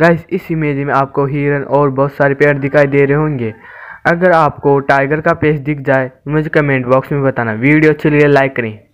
Guys इस image में आपको हिरन और बहुत सारे पेड़ दिखाई दे रहे होंगे। अगर आपको टाइगर का पेज दिख जाए, मुझे कमेंट बॉक्स में बताना। वीडियो अच्छी लगे लाइक करें।